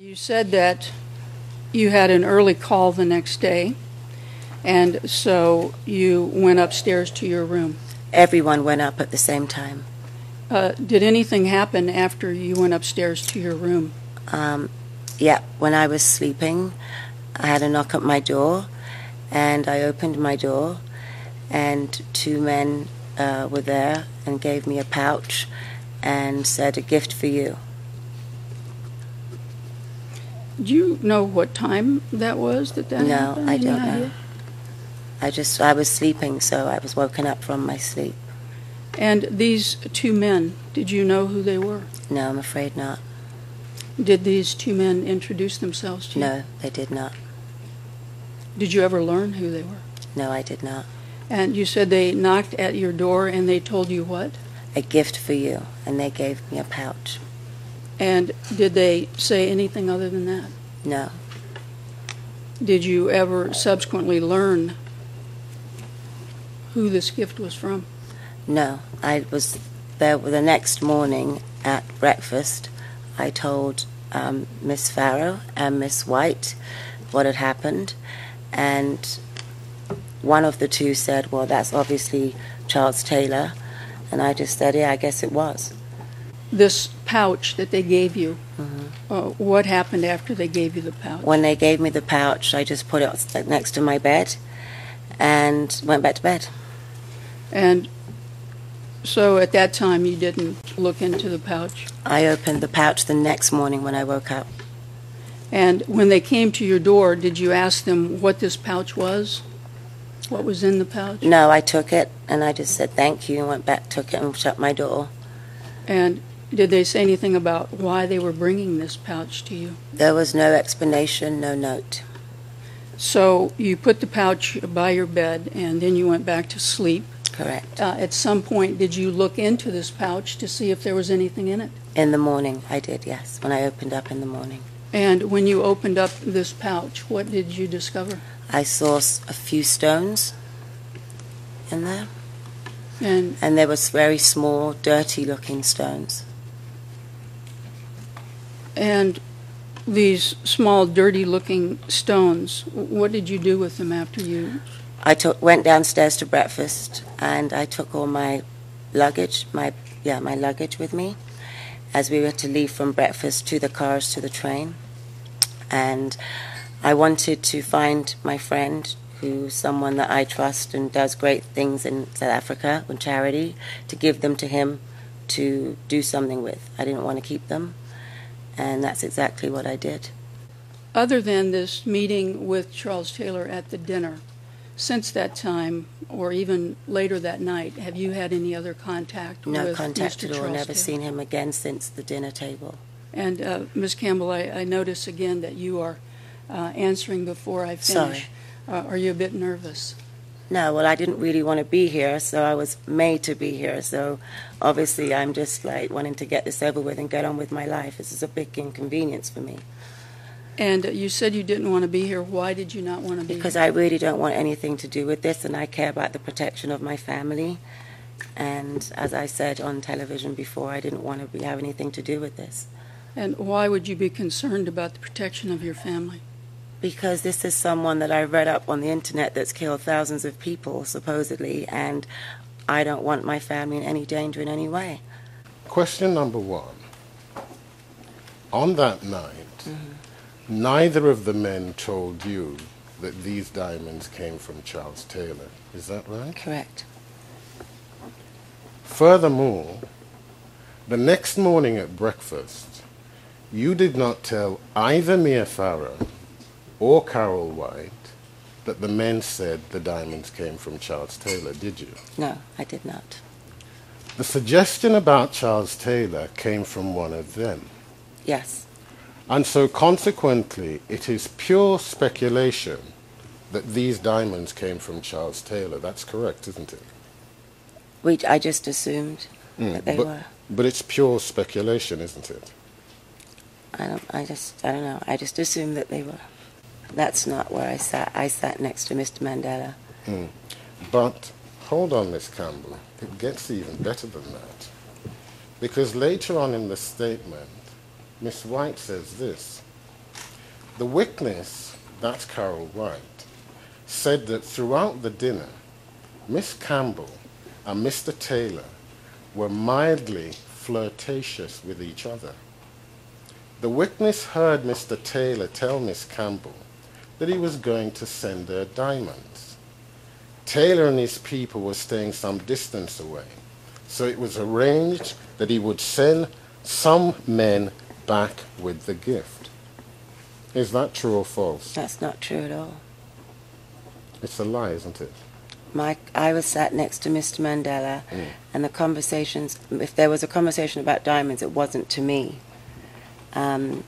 You said that you had an early call the next day, and so you went upstairs to your room. Everyone went up at the same time. Uh, did anything happen after you went upstairs to your room? Um, yeah, when I was sleeping, I had a knock at my door, and I opened my door, and two men uh, were there and gave me a pouch and said, A gift for you. Do you know what time that was that that No, happened? I Any don't know. I just, I was sleeping, so I was woken up from my sleep. And these two men, did you know who they were? No, I'm afraid not. Did these two men introduce themselves to you? No, they did not. Did you ever learn who they were? No, I did not. And you said they knocked at your door and they told you what? A gift for you, and they gave me a pouch. And did they say anything other than that? No, Did you ever subsequently learn who this gift was from? no. I was there the next morning at breakfast. I told um, Miss Farrow and Miss White what had happened, and one of the two said, "Well, that's obviously Charles Taylor," and I just said, "Yeah, I guess it was." This pouch that they gave you, Mhm. uh, what happened after they gave you the pouch? When they gave me the pouch, I just put it next to my bed and went back to bed. And so at that time you didn't look into the pouch? I opened the pouch the next morning when I woke up. And when they came to your door, did you ask them what this pouch was? What was in the pouch? No, I took it and I just said thank you and went back, took it and shut my door. And did they say anything about why they were bringing this pouch to you? There was no explanation, no note. So you put the pouch by your bed and then you went back to sleep. Correct. Uh, at some point, did you look into this pouch to see if there was anything in it? In the morning, I did, yes, when I opened up in the morning. And when you opened up this pouch, what did you discover? I saw a few stones in there, And and there was very small, dirty looking stones. And these small, dirty-looking stones. What did you do with them after you? I took, went downstairs to breakfast and I took all my luggage, my yeah, my luggage with me as we were to leave from breakfast to the cars to the train. And I wanted to find my friend who's someone that I trust and does great things in South Africa with charity to give them to him to do something with. I didn't want to keep them. And that's exactly what I did. Other than this meeting with Charles Taylor at the dinner, since that time, or even later that night, have you had any other contact No with contact Mr. at all, Charles never Taylor? seen him again since the dinner table. And uh, Ms. Campbell, I, I notice again that you are uh, answering before I Sorry. finish. Uh, are you a bit nervous? No, well, I didn't really want to be here, so I was made to be here. So obviously, I'm just like wanting to get this over with and get on with my life. This is a big inconvenience for me And you said you didn't want to be here. Why did you not want to be here? because here? I really don't want anything to do with this, and I care about the protection of my family. And as I said on television before, I didn't want to be, have anything to do with this And why would you be concerned about the protection of your family? Because this is someone that I read up on the internet that's killed thousands of people supposedly, and I don't want my family in any danger in any way. Question number one. On that night, mm-hmm. neither of the men told you that these diamonds came from Charles Taylor. Is that right? Correct. Furthermore, the next morning at breakfast, you did not tell either Mia Farrow or Carole White that the men said the diamonds came from Charles Taylor, did you? No, I did not. The suggestion about Charles Taylor came from one of them. Yes. And so consequently, it is pure speculation that these diamonds came from Charles Taylor. That's correct, isn't it? We, I just assumed that mm, they but, were. but it's pure speculation, isn't it? I don't. I just. I don't know. I just assumed that they were. That's not where I sat. I sat next to Mr. Mandela. Hmm. But hold on, Miss Campbell. It gets even better than that. Because later on in the statement, Miss White says this The witness, that's Carole White, said that throughout the dinner, Miss Campbell and Mr. Taylor were mildly flirtatious with each other. The witness heard Mr. Taylor tell Miss Campbell that he was going to send her diamonds. Taylor and his people were staying some distance away, so it was arranged that he would send some men back with the gift. Is that true or false? That's not true at all. It's a lie, isn't it? Mike, I was sat next to Mr. Mandela, Mm. and the conversations, if there was a conversation about diamonds, it wasn't to me. Um,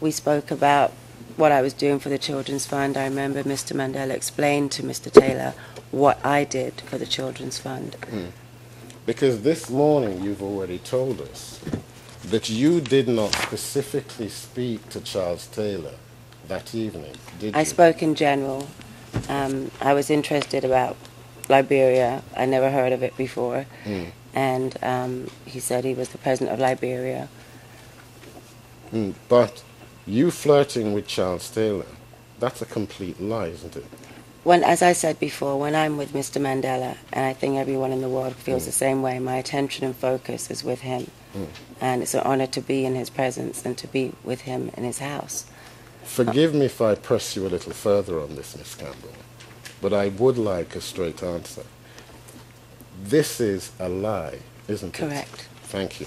we spoke about what I was doing for the Children's Fund. I remember Mr. Mandela explained to Mr. Taylor what I did for the Children's Fund. Because this morning you've already told us that you did not specifically speak to Charles Taylor that evening, did I you? spoke in general. Um, I was interested about Liberia. I never heard of it before. Mm. And um, he said he was the president of Liberia. Mm, But you flirting with Charles Taylor, that's a complete lie, isn't it? When, as I said before, when I'm with Mr. Mandela, and I think everyone in the world feels the same way, my attention and focus is with him. Mm. And it's an honor to be in his presence and to be with him in his house. Forgive me if I press you a little further on this, Miss Campbell, but I would like a straight answer. This is a lie, isn't it? Correct. Thank you.